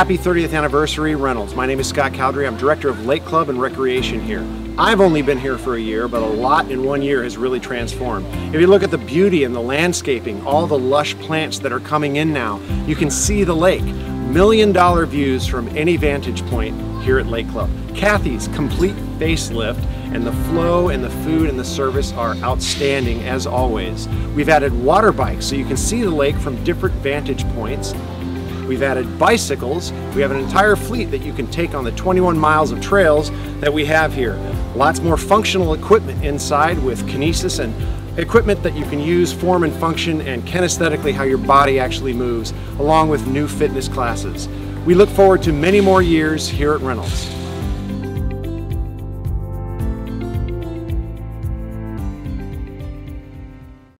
Happy 30th anniversary, Reynolds. My name is Scott Cowdrey. I'm director of Lake Club and Recreation here. I've only been here for a year, but a lot in one year has really transformed. If you look at the beauty and the landscaping, all the lush plants that are coming in now, you can see the lake. Million dollar views from any vantage point here at Lake Club. Kathy's complete facelift and the flow and the food and the service are outstanding as always. We've added water bikes so you can see the lake from different vantage points We've added bicycles. We have an entire fleet that you can take on the 21 miles of trails that we have here. Lots more functional equipment inside with kinesis and equipment that you can use form and function and kinesthetically how your body actually moves, along with new fitness classes. We look forward to many more years here at Reynolds.